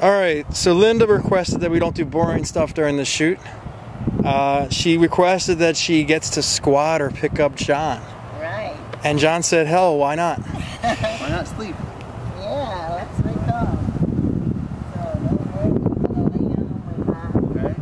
All right, so Linda requested that we don't do boring stuff during the shoot. Uh, she requested that she gets to squat or pick up John. Right. And John said, hell, why not? Why not sleep? Yeah, let's wake up. So, don't worry, I'm gonna lay down on my lap. Okay.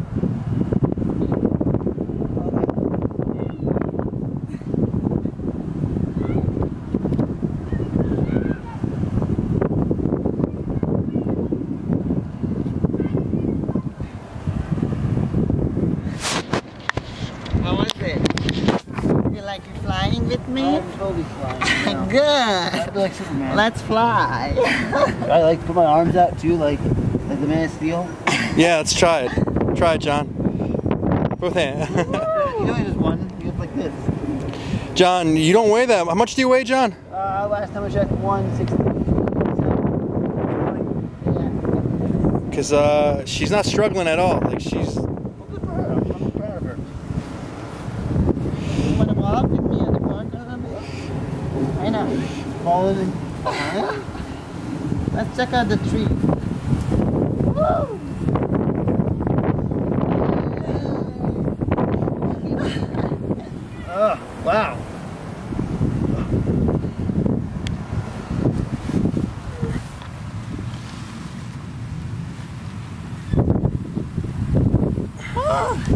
How was it? You like you flying with me? I'm totally flying. now. Good. Like Superman. Let's fly. I like put my arms out too, like like the Man of Steel. Yeah, let's try it. Try it, John. Both hands. you know, I just won. You look like this. John, you don't weigh that. How much do you weigh, John? Uh, last time I checked, 160. Because uh, she's not struggling at all. Like she's. Well, good for her. I'm, I'm proud of her. You wanna walk with me at the park a little bit? I know. Falling in. Let's check out the tree. Woo! Oh, wow.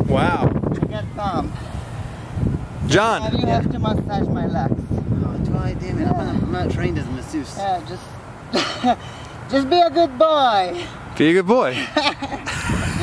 Wow. I got thumb. Now John. you have to massage my legs. God damn it. I'm not, I'm not trained as a masseuse. Yeah, just just be a good boy. Be a good boy.